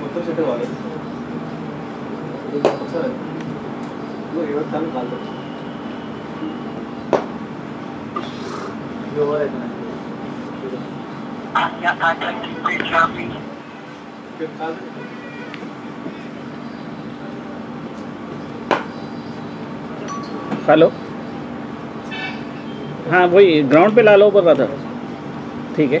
మొత్తం సెట్ కావాలి ఒకసారి ఇరవై సార్లు కాదు ఓవర్ అవుతున్నాయి కాదు हेलो हाँ वही ग्राउंड पे लालो बोल रहा था ठीक है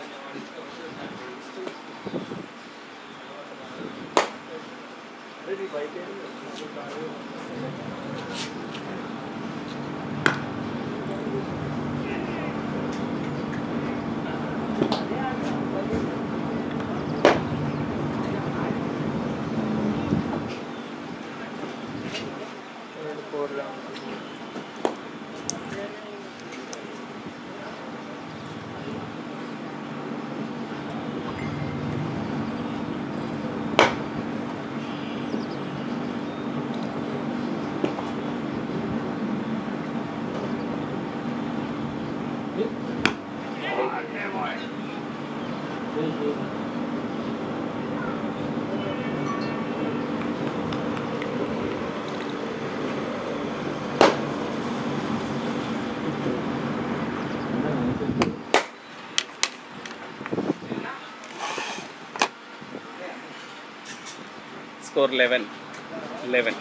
score 11. 11.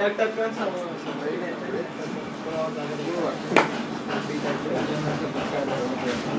Tak tak kan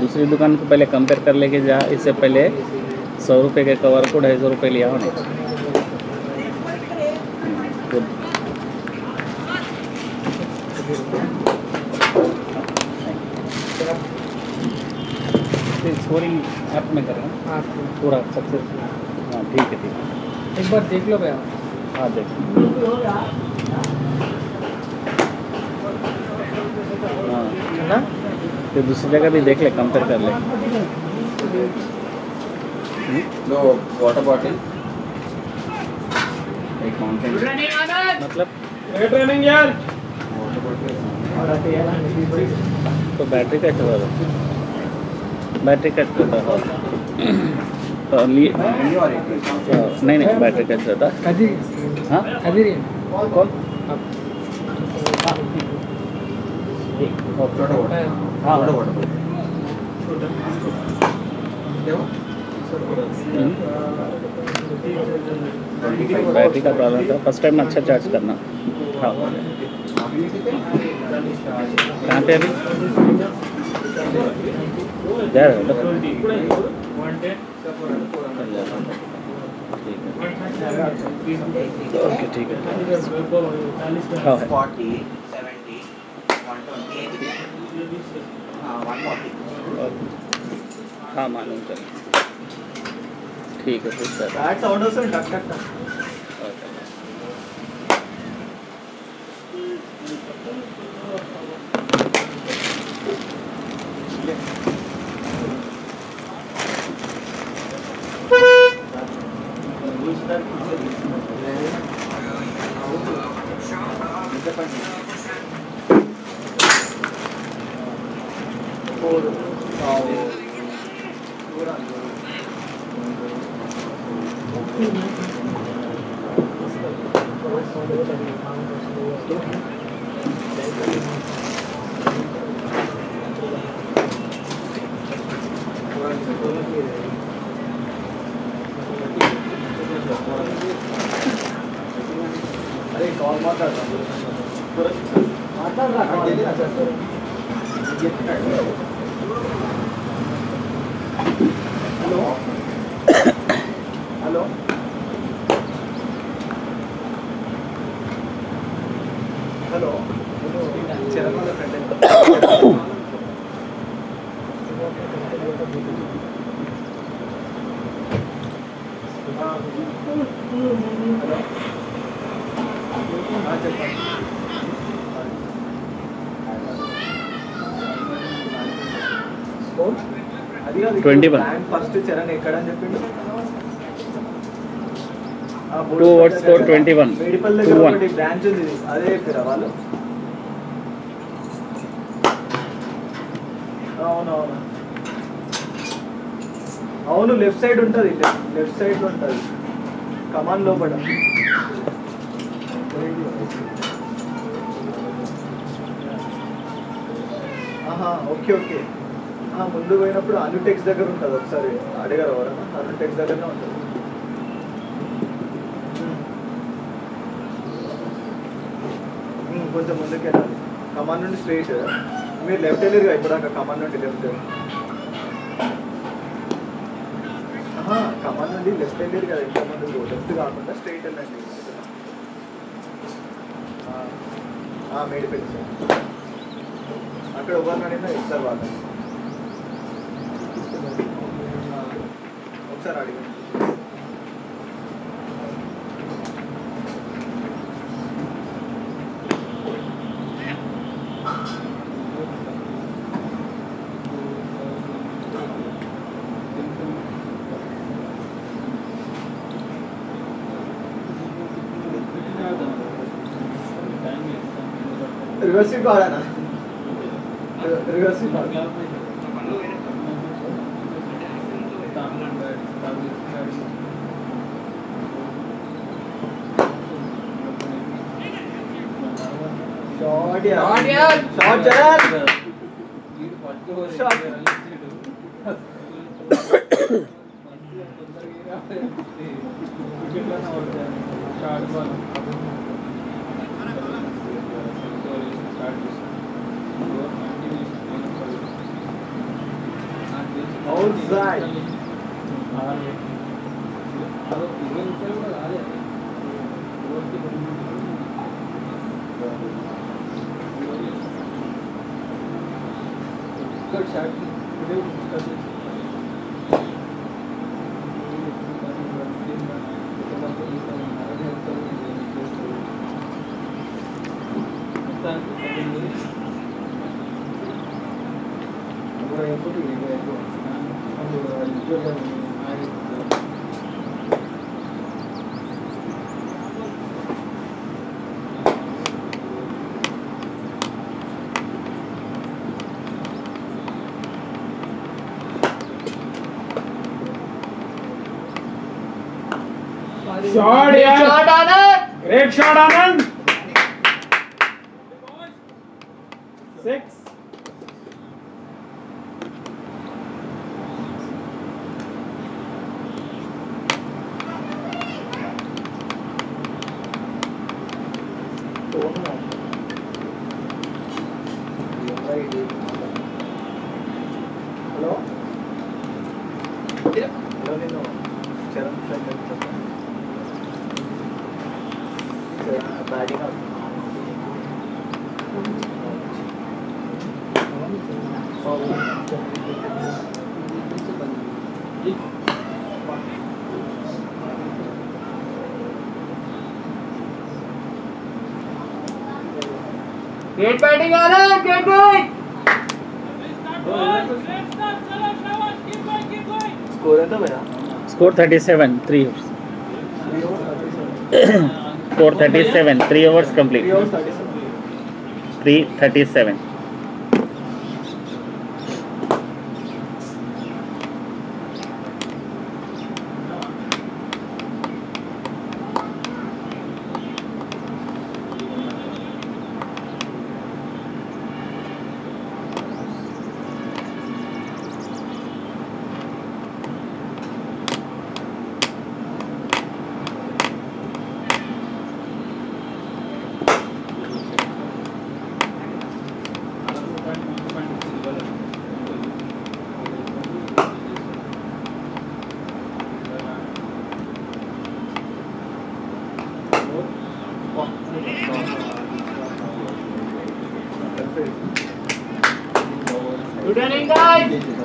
दूसरी दुकान को पहले कंपेयर कर लेके जा इससे पहले सौ रुपये के कवर को ढाई सौ रुपये लिया तो स्कोरिंग ऐप में कर। रहे हैं हाँ, पूरा सबसे हाँ ठीक है ठीक है। एक बार देख लो भैया। हाँ देख। हाँ ना? फिर दूसरी जगह भी देख ले कंपेयर कर ले। हम्म? दो वाटर बॉटल एक माउंटेन मतलब वाटर बॉटल तो बैटरी कट हुआ था। बैटरी कट होता था तो लिए हाँ, नहीं नहीं बैटरी कट रहता कदी हाँ? कौन छोटा वाटर हाँ छोटा वाटर हम्म। बैटरी का प्रॉब्लम था फ़र्स्ट टाइम अच्छा चार्ज करना हाँ। कहाँ पे अभी हो ठीक है ओके ठीक है हाँ हाँ मालूम कर। ठीक है सर अरे कॉल माता माता twenty one two words four twenty one two one అవును లెఫ్ట్ సైడ్ ఉంటుంది. లెఫ్ట్ సైడ్ ఉంటుంది. కమాన్ లోపల. ఓకే ఓకే ముందు పోయినప్పుడు అనుటెక్స్ దగ్గర ఉంటుంది ఒకసారి. అడిగారు ఎవరన్నా? అనుటెక్స్ దగ్గరనే ఉంటుంది. కొంచెం ముందుకు వెళ్ళాలి కమాన్ నుండి స్ట్రైట్ మీరు లెఫ్ట్ వెళ్ళారు ఇప్పుడు దాకా కమాన్ నుండి లెఫ్ట్ కమాన్ నుండి లెఫ్ట్ వెళ్ళారు కదా ఇంత ముందు లెఫ్ట్ కాకుండా స్ట్రైట్ వెళ్ళండి. ఆ, మేడిపల్లి సార్. అక్కడ ఎవరిని అడిగినా ఇస్తారు వాళ్ళు ఒకసారి అడిగాను idea. Shot, yaar. Shot, Jaran. Shot. Outside. Shot, yeah. Great shot, Anand. Six. Batting वाला गेट बॉय स्कोर है तो मेरा। Score 37 3 overs score 37 3 overs complete 337 Good evening, guys.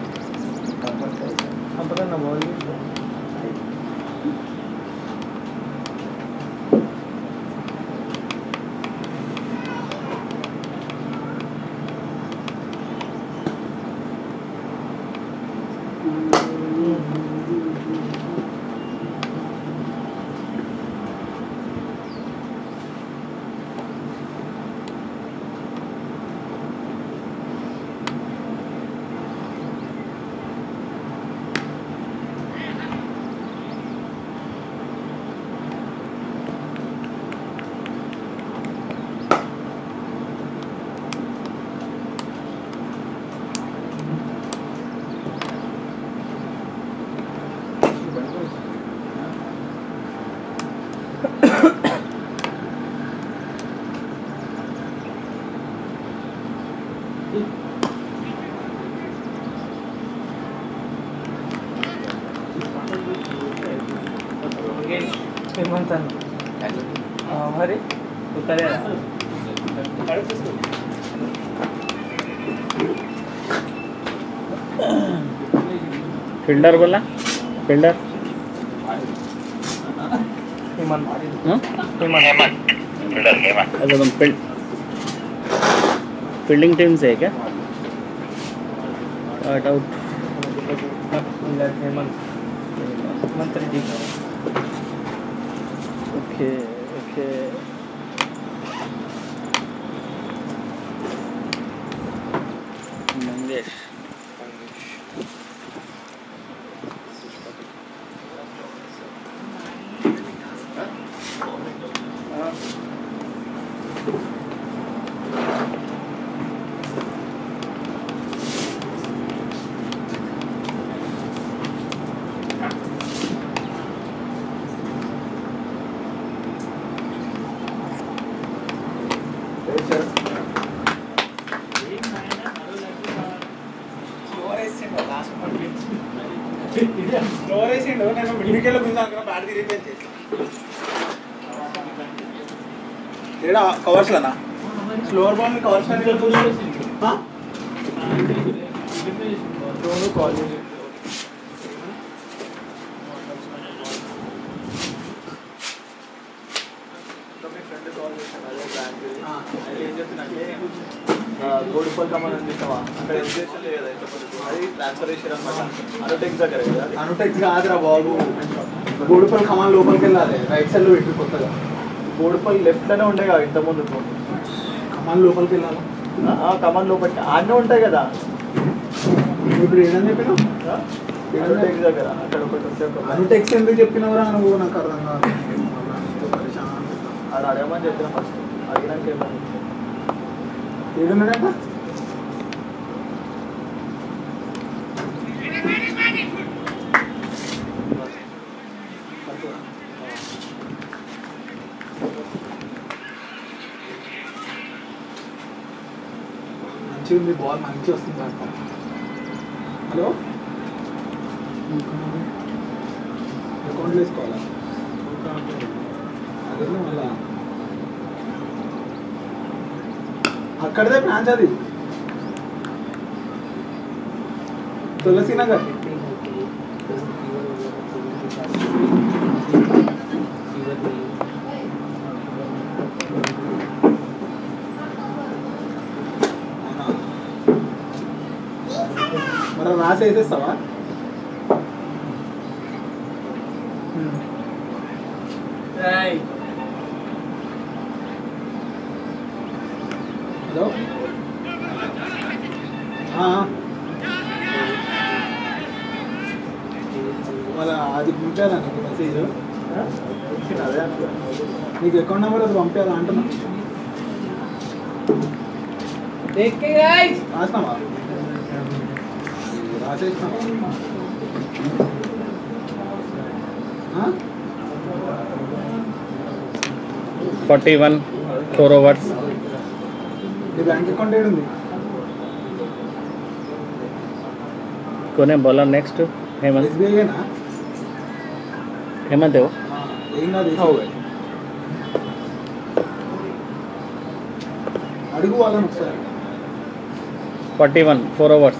Fielder बोला? फील्डर हेमंत। हाँ? हेमंत। अच्छा तुम फ़ील्ड फील्डिंग टीम से है क्या? आउट आउट ओके ओके గోడుపల్ అక్కడ ఎడ్యుకేషన్ లేదు అది అనమాట దగ్గర కదా. అనుటెక్స్ కాదురా బాబు. గోడుపల్లి కమాన్ లోపలికి వెళ్ళాలి రైట్ సైడ్లో పెట్టి కొత్తగా. గోడుపల్ లెఫ్ట్లోనే ఉండే కదా ఇంత ముందు కమాన్ లోపలికి వెళ్ళాలి కమాన్ లోపల ఆడనే ఉంటాయి కదా. ఇప్పుడు ఏదని చెప్పినావు? అనుటెక్ దగ్గర అక్కడ ఒకటి అనుటెక్స్ ఎందుకు చెప్పినవరా నువ్వు? నాకు అర్థం కాదు. ఆడ అడగమని చెప్పిన ఫస్ట్ అడిగినాక ఏమని ఏడున్నాడంట మంచిగుంది బాల్ మంచి వస్తుంది అంట. హలో? అకౌంట్ వేసుకోవాలా? అదే మళ్ళా? అక్కడదే బ్రాంచ్ అది మరి రాసి వేసేస్తావా హలో. వాళ్ళ అది పంపారా నీకు మెసేజ్ నీకు అకౌంట్ నెంబర్ అది పంపారా అంటున్నా? రాసినావా? ఫార్టీ వన్ ఫోర్ ఓవర్స్ నీ బ్యాంక్ అకౌంట్ ఏడుంది కొనే బౌలర్ నెక్స్ట్ హేమంత్ ఎస్బీఐనా హేమంత్ ఏవో ఏం కాదు అడుగు వాళ్ళని ఒకసారి ఫార్టీ వన్ ఫోర్ ఓవర్స్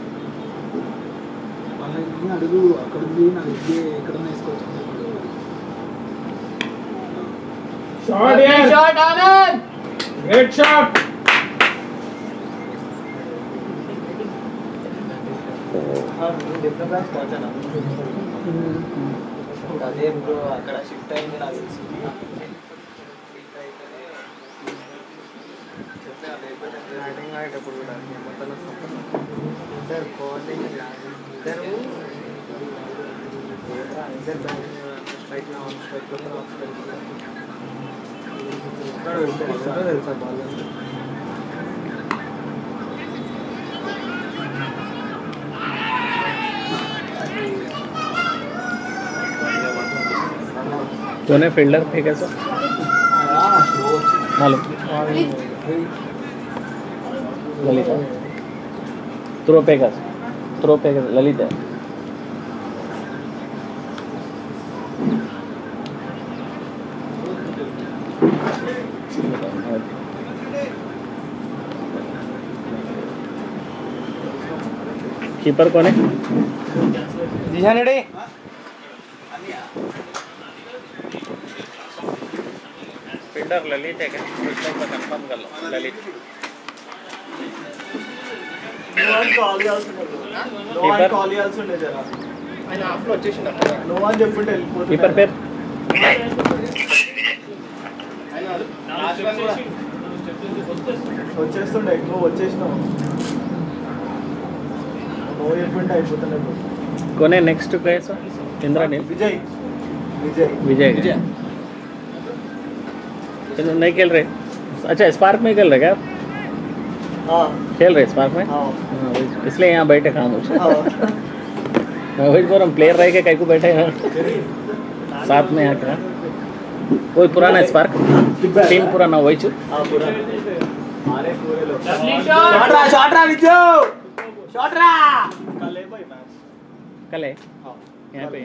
అడుగు అక్కడ ఉంది నా దగ్గర ఎక్కడన్నా వేసుకోవచ్చు అని చెప్పాడు. డిఫరెంట్ బ్రాంచ్ కావచ్చానా అదే బ్రో అక్కడ షిఫ్ట్ అయింది నాకు తెలిసి చెప్తే అది అయిపోయింది. బ్యాటింగ్ ఆడేటప్పుడు కూడా మొత్తం ఇద్దరు दोनों वो इधर फील्डर फेंक है सर मालूम ललिता थ्रो सूत्रों पे ललित है कीपर कौन है? जीजा नेड़े फील्डर ललित है क्या? कंफर्म कर लो ललित నువ్వు అని కాల్ చేయాల్సి ఉండదు నువ్వు అని Keeper? కాల్ చేయాల్సి ఉండే జరా ఆయన హాఫ్లో వచ్చేసిండు నువ్వు అని చెప్పుంటే వెళ్ళిపోతుంది कीपर पेर వచ్చేస్తుండే నువ్వు వచ్చేసినావు నువ్వు చెప్పుంటే అయిపోతుండే ఇప్పుడు. कौन है नेक्स्ट कैसा इंद्रा नील విజయ్ విజయ్ विजय विजय नहीं खेल रहे अच्छा स्पार्क में खेल रहे क्या आप? खेल रहे स्पार्क में? हाँ, इसलिए यहाँ बैठे काम हाँ, वही बोल हम प्लेयर रह के कहीं को बैठे हैं। साथ में यहाँ का कोई पुराना स्पार्क टीम पुराना वही चु कले यहाँ पे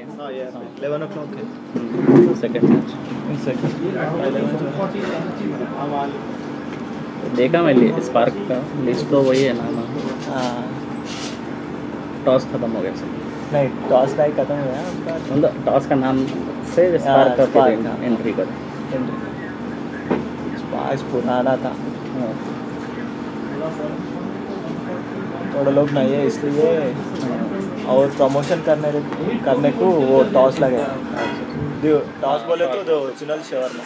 सेकंड मैच सेकंड देखा मैं स्पार्क का। लिस्ट तो वही है नाम टॉस खत्म हो गया नहीं टॉस टाई खत्म हुआ है उसका मतलब टॉस का नाम से स्पार्क का Spark एंट्री कर। स्पाइस पुराना था। हाँ, थोड़ा लोग नहीं है इसलिए और प्रमोशन करने करने को वो टॉस लगे। टॉस बोले तो जो सुनल शर्मा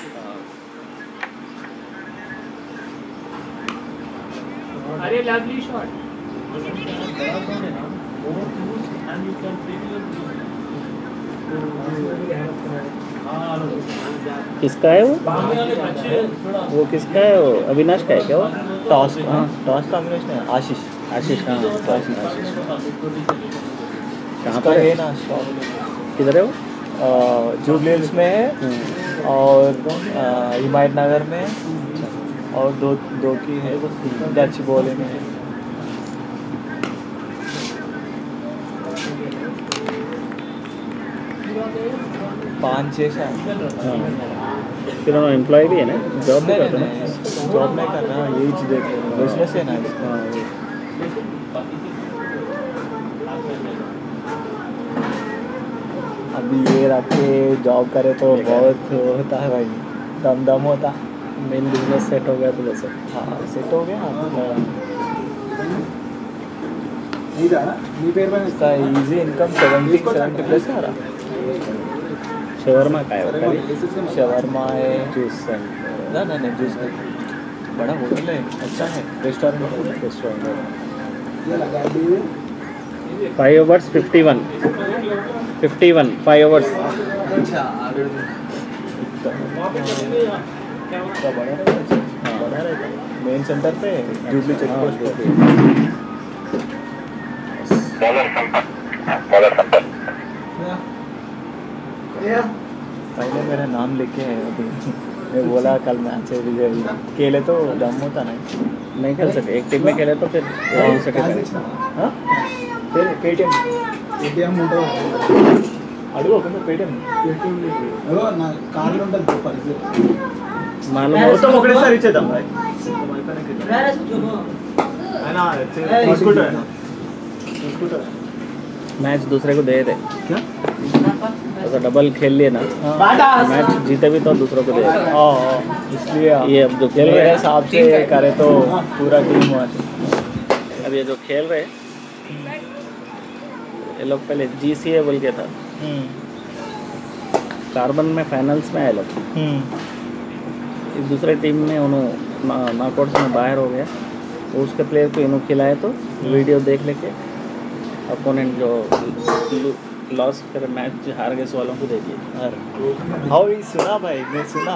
अरे लवली शॉट किसका है वो? वो किसका है वो? अविनाश का है क्या वो? टॉस हाँ। टॉस कॉम्बिनेशन है। आशीष। आशीष हाँ आशीष। आशीष। कहाँ पर है? है ना शॉप किधर है वो? जुबली में है हम्म, और हिमायत नगर में है। और दो दो की है गచ్చిबौली में है पाँच छः शायद हाँ। फिर उन्होंने एम्प्लॉय भी है ना? जॉब नहीं करते हैं जॉब नहीं कर रहा यही चीज़ देख रहे बिज़नेस है ना हाँ अभी ये रख के जॉब करे तो बहुत होता है भाई। दम दम होता। मेन बिज़नेस सेट हो गया तो वैसे हाँ सेट हो गया हाँ, तो इसका easy income seventy seventy plus आ रहा। शवरमा का है? शवरमा है। जूस है। ना ना नहीं जूस नहीं। बड़ा होटल है अच्छा है। रेस्टोरेंट रेस्टोरेंट है। Five overs fifty one fifty one five overs अच्छा ఆల్రెడీ इतना बड़ा रहता है हाँ, बड़ा रहता है मेन सेंटर पे जूबली चेक हाँ, पोस्ट पे पहले मेरा नाम लिखे है अभी मैं बोला कल मैच है विजय केले तो दम होता नहीं नहीं खेल सके एक टीम में खेले तो फिर हो सके हाँ फिर पेटीएम ఏటీఎం ఉంటుంది అడుగు కొంచెం పేటీఎం అదో నా కార్లో ఉంటుంది పరిస్థితి मालूम మొత్తం हो ఒకటేసారి ఇచ్చేద్దాం భాయ్ ఆయన చూసుకుంటాడు ఆయన చూసుకుంటాడు मैच दूसरे को दे दे क्या अगर डबल खेल लिए ना मैच जीते भी तो दूसरों को दे दे हाँ हाँ, इसलिए ये अब जो खेल रहे मेरे हैं हिसाब से करे तो पूरा टीम हुआ अब ये जो खेल रहे हैं, ये लोग पहले जी सी ए बोल के था कार्बन में फाइनल्स में आए लोग इस दूसरे टीम में उन्होंने नॉकआउट्स में बाहर हो गया। उसके प्लेयर को इन्हों खिलाए तो वीडियो देख लेके अपोनेंट जो लॉस कर मैच हार गए वालों को दे दिए हाँ ये सुना भाई मैं सुना।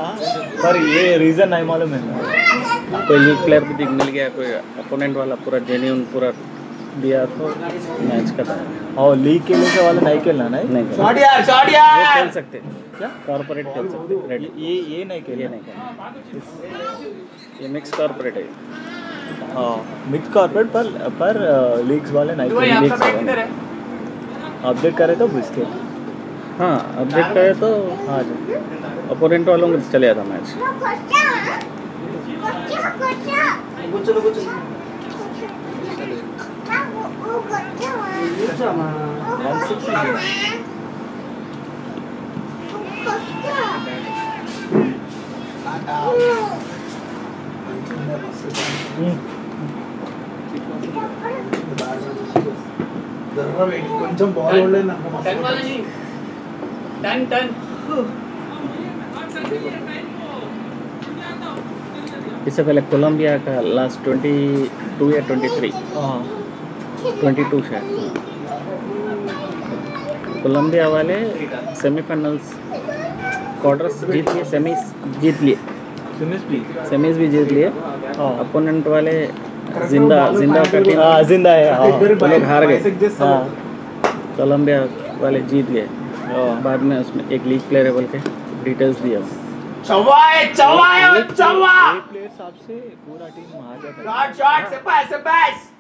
पर ये रीजन नहीं मालूम है। कोई लीग प्लेयर भी दिख मिल गया कोई अपोनेंट वाला पूरा जेन्यून पूरा दिया तो मैच खत्म और लीग खेलने से वाला नहीं खेलना नहीं नहीं शॉट यार शॉट ये यार खेल सकते। क्या? कॉर्पोरेट खेल सकते। रेड ये ये नहीं खेल ये नहीं खेलना। ये मिक्स कॉर्पोरेट है। हाँ। मिक्स कॉर्पोरेट पर पर लीग्स वाले नहीं बैठ है? अपडेट करे तो बिस्किट हाँ अपडेट करे तो हाँ जी। अपोनेंट वालों को चले जाता match కూర్చోను కూర్చోను वन सिक्स కొంచెం బాల్ ఉండలేదు నాకు टन वाला नहीं टन टन इससे पहले कोलंबिया का लास्ट ट्वेंटी टू या ट्वेंटी थ्री हाँ ट्वेंटी टू शायद कोलंबिया वाले सेमीफाइनल्स क्वार्टर्स जीत लिए सेमीज जीत लिए सेमीज भी जीत लिए अपोनेंट वाले ज़िंदा ज़िंदा का ज़िंदा है लोग हार गए कोलंबिया वाले जीत गए बाद में उसमें एक लीग प्लेयर है बोल के डिटेल्स दिया चवा है चवा है चवा प्लेयर साहब से पूरा टीम हार जाता है शॉट शॉट से पास से पास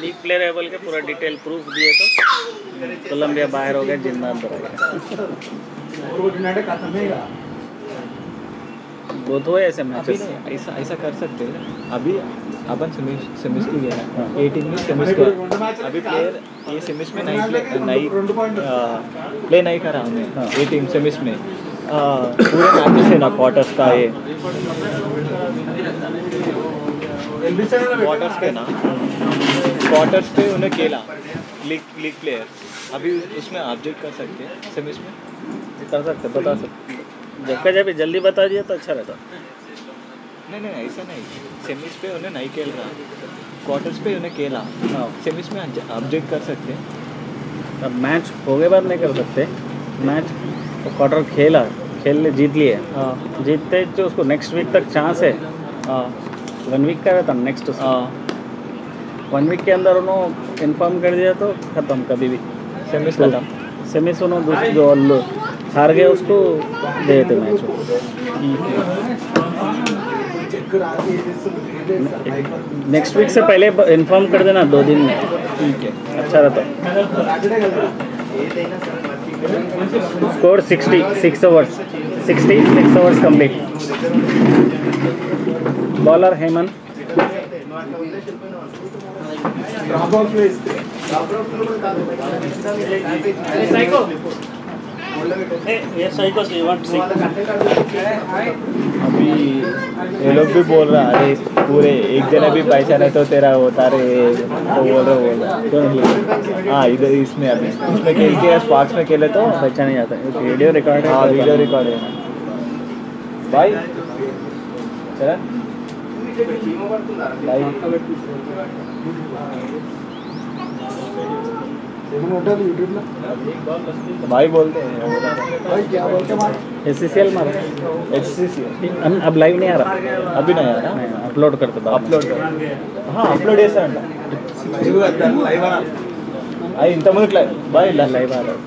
लीग प्लेयर है बोल के पूरा डिटेल प्रूफ दिए तो कोलंबिया बाहर हो गया ज़िंदा अंदर हो गया। वो तो ऐसे मैच ऐसा ऐसा कर सकते हैं। अभी अपन सेमिस की गया एटीन में सेमिस का अभी प्लेयर ये सेमिस में नहीं नहीं प्ले हाँ। नहीं करा हमने। हाँ। एटीन सेमिस में। हाँ। पूरे मैच से ना क्वार्टर्स का ये। क्वार्टर्स पे ना? क्वार्टर्स पे उन्हें खेला। लीग लीग प्लेयर अभी उसमें ऑब्जेक्ट कर सकते हैं सेमिस में। कर सकते बता सकते। जब का जब जल्दी बता दिया तो अच्छा रहता। नहीं नहीं ऐसा नहीं। सेमिस पे उन्हें नहीं खेल रहा क्वार्टर्स पे उन्हें खेला। हाँ। सेमिस में ऑब्जेक्ट कर सकते हैं। अब मैच हो गए बाद नहीं कर सकते। मैच क्वार्टर खेला। खेलने जीत लिए। हाँ। जीतते जो उसको नेक्स्ट वीक तक चांस है। हाँ। वन वीक का रहता तो नेक्स्ट हाँ। वन वीक के अंदर उन्होंने इन्फॉर्म कर दिया तो खत्म कभी भी। सेमी तो खत्म। सेमिस उन्होंने जो हार गए उसको दे देते मैच नेक्स्ट वीक से पहले इन्फॉर्म कर देना दो दिन में। ठीक है। अच्छा रहता। Score sixty six overs sixty six overs complete bowler हेमन अभी ये लोग भी बोल रहा अरे पूरे एक जना भी पैसा नहीं तो तेरा होता रे। तो बोल रहे बोल रहा हाँ। इधर इसमें अभी। इसमें खेल के स्पार्क्स में खेले तो पहचान नहीं जाता है वीडियो रिकॉर्ड है। हाँ वीडियो रिकॉर्ड है। भाई चला। भाई ఏమైనా ఉంటుంది యూట్యూబ్లో भाई बोलते हैं भाई क्या बोलते मार एस सी सी एल मार एच सी सी हम अब लाइव नहीं आ रहा अभी नहीं आया ना नहीं अपलोड करते बाद में। అప్లోడ్ हाँ అప్లోడ్ చేస్తాడంట లైవ్ అది ఇంతకుముందు బాయ్ लाइव आ रहा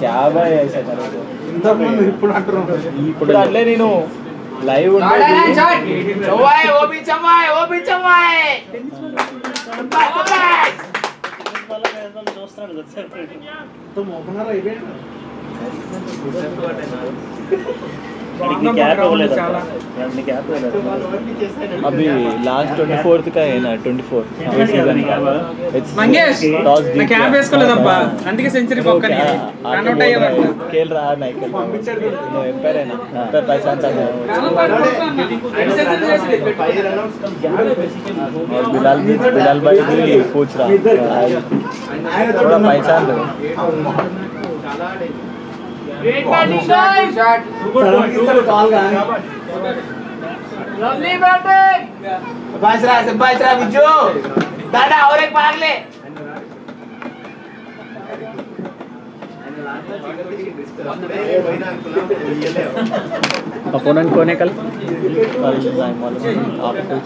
క్యా బాయ్ ऐसा करे तो ఇంతకుముందు ఇప్పుడు అంటున్నాను ఇప్పుడు అట్లే నేను లైవ్ शॉट ఉంటే है शॉट चौवाए वो भी चौवाए वो भी चौवाए बस बस అవి లాస్ట్ ట్వంటీ ఫోర్త్ కా అయినా ట్వంటీ ఫోర్. Season cap. వేసుకోలేదబ్బా. అందుకే సెంచరీ పక్క రన్ అవుట్ అయ్యేవాడు. కేల్ రా నైకల్ నువ్వు ఎంపైర్ అయినా ఎంపైర్ ప్రశాంత్ బిలాల్ బిలాల్ కూర్చురా. పైసాన్ చాలా लवली बैटिंग बस रहा है बस रहा बिज्जू दादा और एक मार ले अपोनेंट कौन है कल कल नहीं मालूम आप कुछ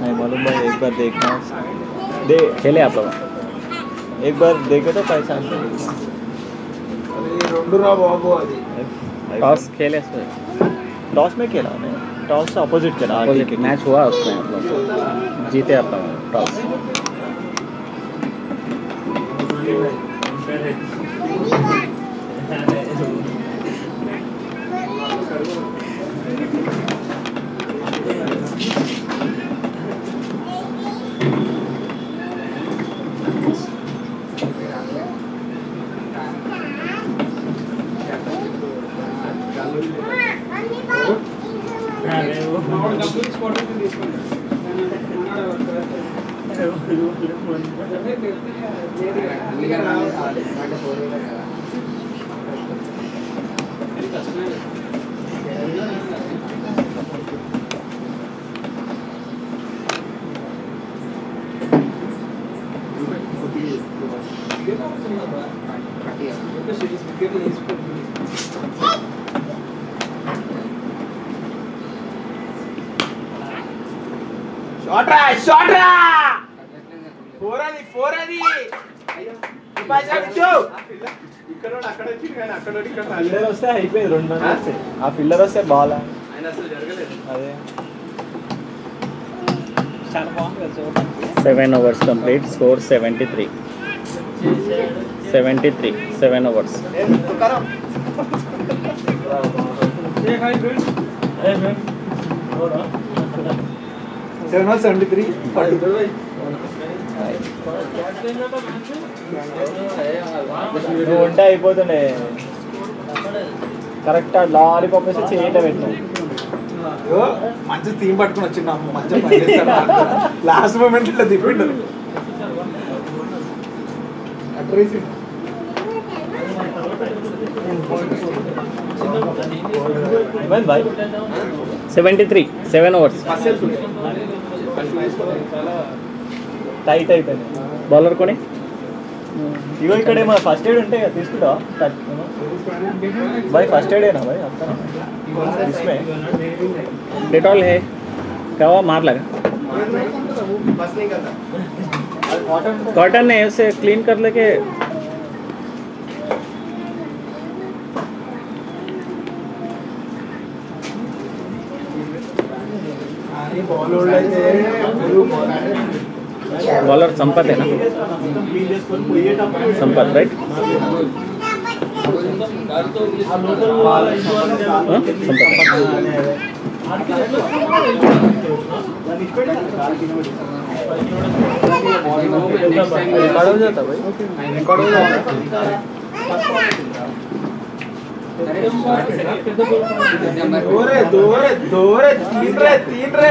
नहीं मालूम भाई एक बार देखना। दे खेले आप लोग। एक बार देखे तो पैसा टॉस खेले टॉस में खेला मैंने टॉस से अपोजिट खेला मैच हुआ उसमें आप लोग। जीते आप लोग टॉस। ఫిల్లర్ వస్తే అయిపోయింది రెండు మంది వస్తే ఆ ఫిల్లర్ వస్తే బాగా అదే seven overs complete score seventy three seventy three seven overs seven overs seventy three వంట అయిపోతుండే కరెక్ట్ లాలీపాప్ వేసి చేయటం అయ్యో, మంచి థీమ్ పట్టుకుని వచ్చిండు అమ్మ పనిచేస్తాడు లాస్ట్ మూమెంట్ ఇట్లా తిప్పిండు. Seventy three seven overs tight అయిపోయింది. బౌలర్ కొని? ఇగో ఇక్కడ ఏమో ఫస్ట్ ఎయిడ్ ఉంటాయి కదా తీసుకుంటావా టచ్ బాయ్ ఫస్ట్ ఎయిడేనా బాయ్ అక్కడ इसमें डेटॉल है क्या हुआ मार लगा कॉटन है उसे क्लीन कर लेके బాల్ बॉलर संपत है ना संपत राइट रिकॉर्ड हो जाता भाई। रिकॉर्ड हो जाता दो रे दो रे दो रे तीन रे तीन रे।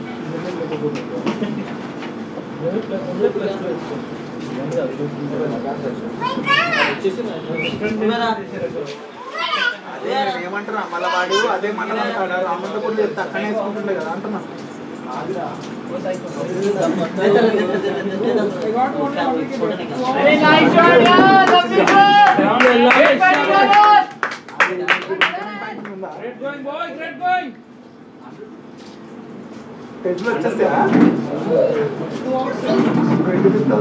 ఏమంటారా మళ్ళీ వాడు అదే మన అంటాడు రామంతపూర్ చెప్తే అక్కడే వేసుకుంటుండే కదా అంటున్నా Great going, boy. Great going. Test వచ్చేస్తాయా twenty fifth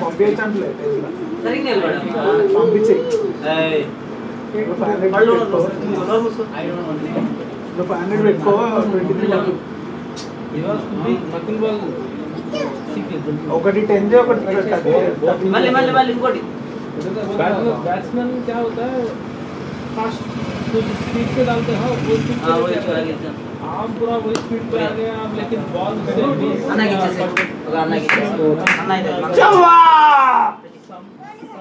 పంపించండి పంపించే The 500 weight cover, 23 bucks. Yours could be nothing but ఒకటి టెన్ ఒకటి మళ్ళీ మళ్ళీ మళ్ళీ ఇంకోటి. बैट्समैन क्या होता है? फास्ट जो स्पीड पे डालते हैं हाँ, वो स्पीड पे हाँ, आप पूरा वही स्पीड पे आ गए आप लेकिन बॉल से अन्ना की चेस अन्ना की चेस अन्ना इधर जवाब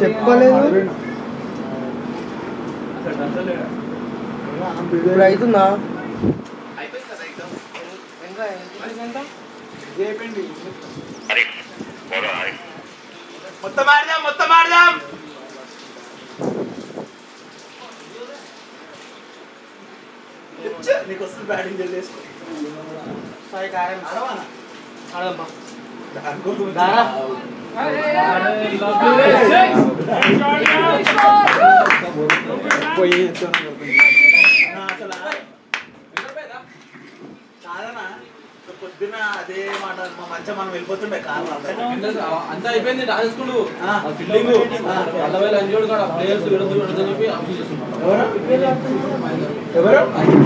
చెప్పలేదు ఇప్పుడు అవుతుందా మొత్తం మొత్తం నీకు వస్తుంది బ్యాటింగ్ చేసుకో సరే కారం అడవనా అడమ్మా పోయి కాదనా పొద్దున అదే మాట మా మంచిగా మనం వెళ్ళిపోతుండే కారు అంతా. అయిపోయింది రాజేసుకుడు ఆ. ఫీల్డింగ్. అల్లవేళ అంజోడు కాడ ప్లేయర్స్ విడదు చెప్పి చేస్తున్నాడు. ఎవరు? पैसे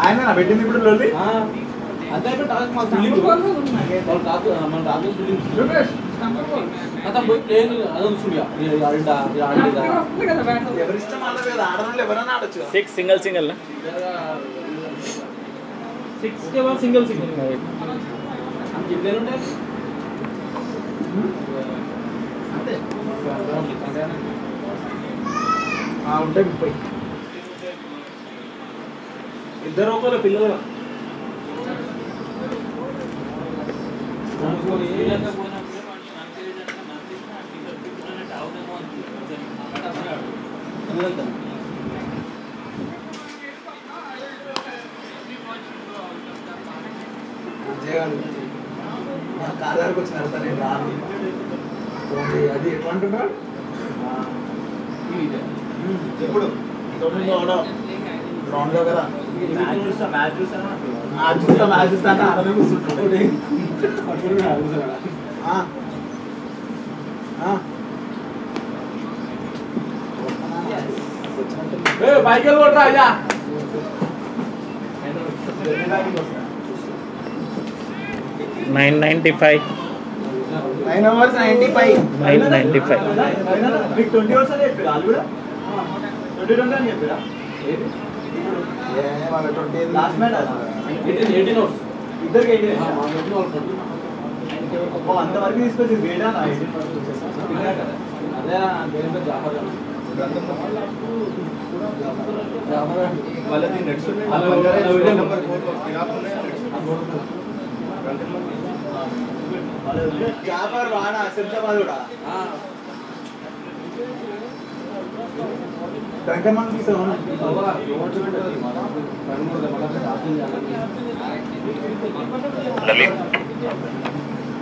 ఆయన పెట్టింది ఇప్పుడు అదైతే టాక్ మా అతను పోయి ప్లేన్ అదొక సుడియా ఆడిడా ఆడిడా ఎవరి ఇష్టం అలా కదా ఎవరైనా ఆడొచ్చు సిక్స్ సింగల్ సింగల్ సిక్స్ కేవలం సింగిల్ సింగిల్ ఉంటాయి అంతే. ముప్పై. ఇద్దరు ఒకరు పిల్లలు నా కాదారికి వచ్చిన తర్వాత నేను రాను అది ఎట్లా అంటున్నాడు ఎప్పుడు గ్రౌండ్లో కదా మ్యాచ్ చూస్తా మ్యాచ్ చూస్తాను మ్యాచ్ చూస్తా మ్యాచ్ చూస్తా అంటే ఆడనే కూర్చుంటాడు हाँ हाँ बाइकल बोल रहा है जा nine ninety five nine overs ninety five nine ninety five twenty overs twenty twenty last match इधर के వాళ్ళది నెట్స్ వాళ్ళ వాళ్ళ వీడియో నెంబర్ జాఫర్ వాడా శంషాబాద్ కూడా ఆ, డ్రంకన్ మనం తీసాను బాబా,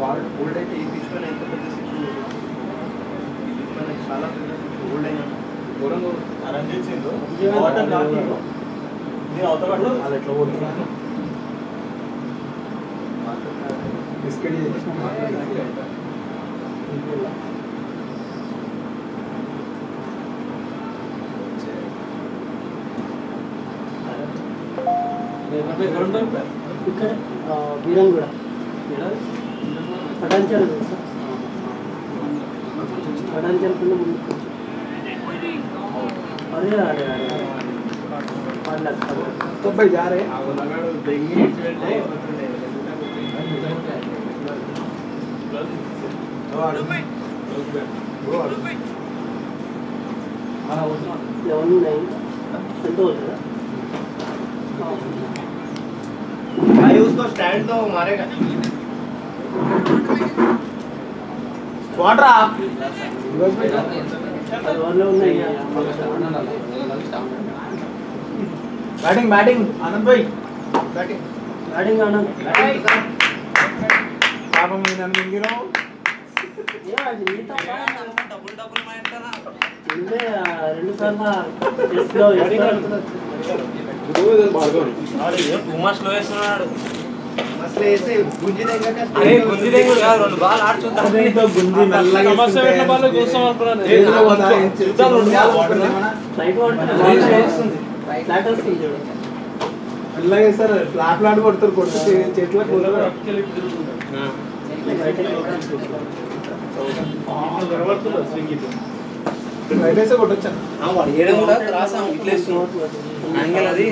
వాళ్ళు ఓల్డ్ అయితే ఈ పిచ్ పైన ఎంత పెద్ద సిక్స్ చాలా పెద్ద ఓల్డ్ అయినా ఘోరంగా రంజిత్ సింగ్ వాటర్ రాకుండా నేను అవతల వాళ్ళు ఎట్లా పోతున్నారు బిస్కెట్ చేసిన ఎక్కడ ఎక్కడ ఉంటారు ఇక్కడ బీరంగూడ పటాన్చల్ పటాన్చల్ కన్నా ముందు అదే అదే అదే వాళ్ళ तो भाई जा रहे లెవెన్ నైన్ ఎంత అవుతుందా भाई उसको स्टैंड तो मारेगा water? Batting batting. Anand bhai. Batting. Batting Anand. పాపం ఇందులో రెండు సార్లు టూ మచ్లో వేస్తున్నాడు. అలాగే సార్ ఫ్లాట్ ఫ్లాట్ కొడతారు కొడుతు చేతిలో కూర కూడా త్రాసాం అది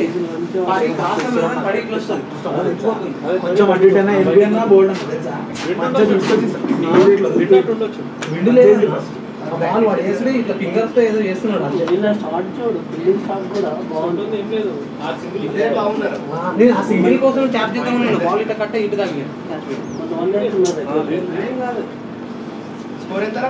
ఫింగర్స్తో ఏదో చేస్తున్నాడు. చూడు కూడా బాగుంటుంది ఆ సింగిల్ కోసం ట్యాప్ చేద్దాం బాల్ ఇట్లా కట్ట ఇటు దాకా స్కోర్ ఎంతరా?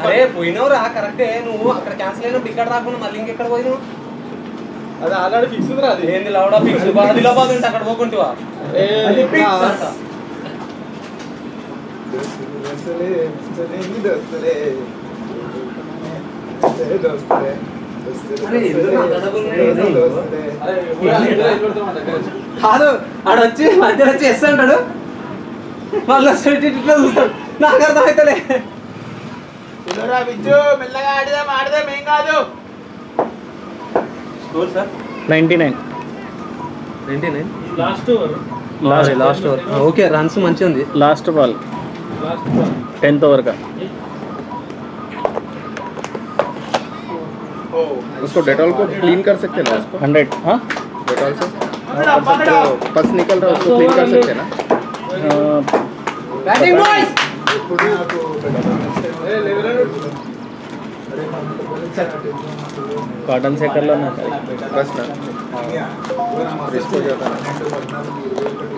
అరే ఆ కరెక్టే. నువ్వు అక్కడ క్యాన్సిల్ అయినప్పుడు ఇక్కడ రాకుండా మళ్ళీ ఇంకెక్కడ పోయినావు? అది ఆల్రెడీ ఫిక్స్ రా అది. ఏంది లవడా ఫిక్స్ ఆదిలాబాద్ ఉంటే అక్కడ పోకుంటువా? కాదు ఆడొచ్చి మధ్యలో వచ్చి ఎస్ అంటాడు. నాకు అర్థం అవుతలే పిల్లరా బిజ్జు మెల్లగా ఆడదాం ఆడదాం ఏం కాదు score sir ninety nine twenty nine last over last last over okay runs మంచిగా ఉంది last ball last ball tenth over का उसको डेटॉल को क्लीन कर सकते हैं ना उसको हंड्रेड हाँ डेटॉल से जो पस निकल रहा है उसको क्लीन कर सकते हैं ना बैटिंग बॉयज़ कॉटन से कर लो ना। बस ना रिस्क हो जाता है